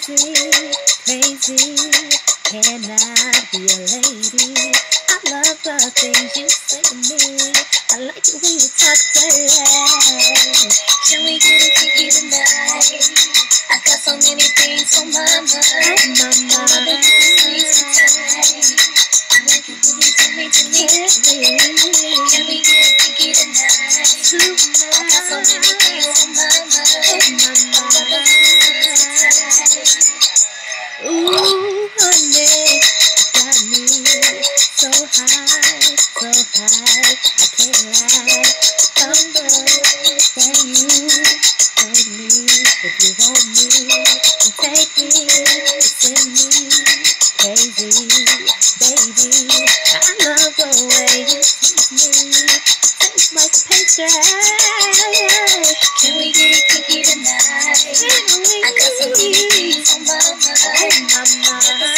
crazy, crazy. Can I be a lady? I love the things you say to me. I like it when you talk dirty. Can we get it kinky tonight? I got so many things on my mind. Oh, my the mind. things so tight. I like it when you tell me to me. High, so high. I can't lie. Thunder, that you take me if you want me take me, send me crazy, baby. I love the way you tease me, taste like a pastry. Can we get it kinky tonight? I got so many things on my mind.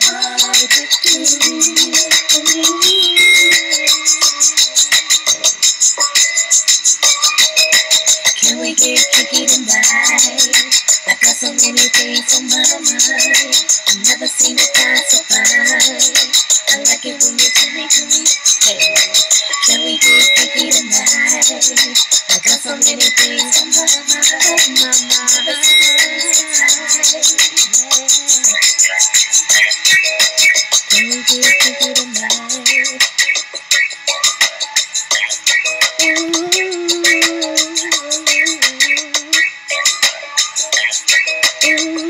Can we get kinky tonight? I got so many things on my mind. I've never seen a guy so fine. I like it when you tell me me. Hey, can we get kinky tonight? I got so many things on my mind. My Never seen Ooh. Ooh.